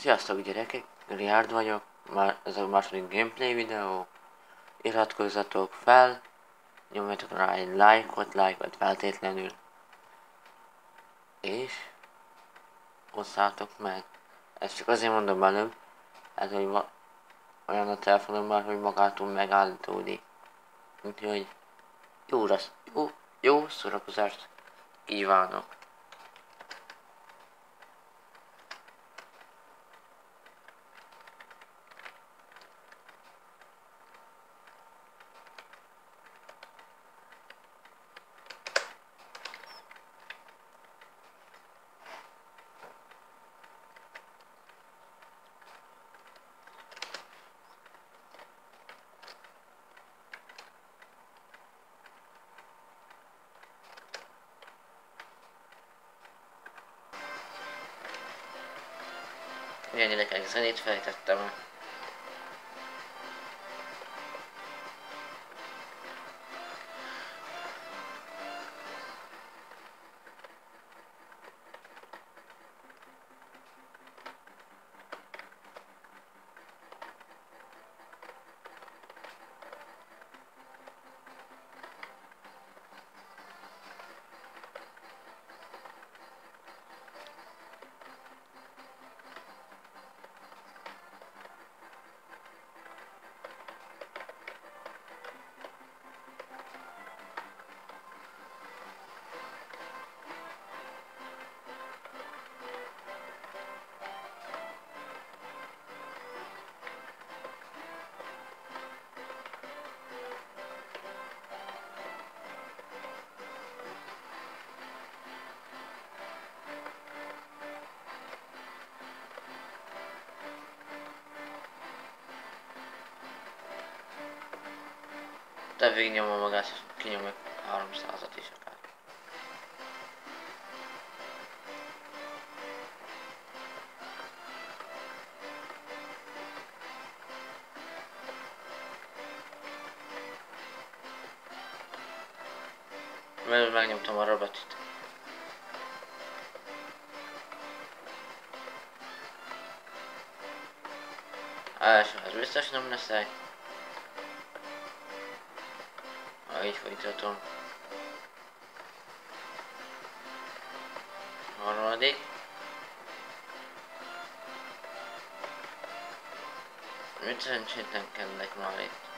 Sziasztok gyerekek, Riárd vagyok, már ez a második gameplay videó. Iratkozzatok fel, nyomjatok rá egy lájkot, lájkot feltétlenül. És osszátok meg. Ezt csak azért mondom előbb, hát hogy ma, olyan a telefonomban, hogy magától megállítódik. Úgyhogy jó, lesz, jó, jó szórakozást kívánok. Milyen gyerekek zenét fejtettem. De végignyomom magát, és kinyomok 300-at is akár. Mert megnyomtam a robotit. Első, az biztos nem leszek. Ha így folytatom. Harmadik. Mit szerencsét nem kellek már itt.